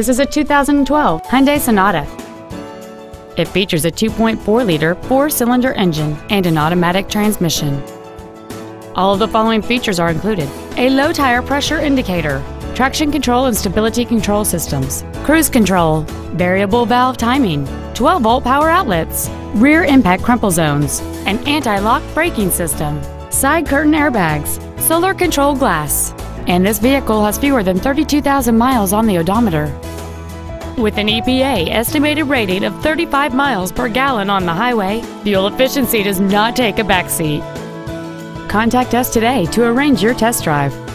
This is a 2012 Hyundai Sonata. It features a 2.4-liter four-cylinder engine and an automatic transmission. All of the following features are included. A low tire pressure indicator, traction control and stability control systems, cruise control, variable valve timing, 12-volt power outlets, rear impact crumple zones, an anti-lock braking system, side curtain airbags, solar control glass, and this vehicle has fewer than 32,000 miles on the odometer. With an EPA estimated rating of 35 miles per gallon on the highway, fuel efficiency does not take a backseat. Contact us today to arrange your test drive.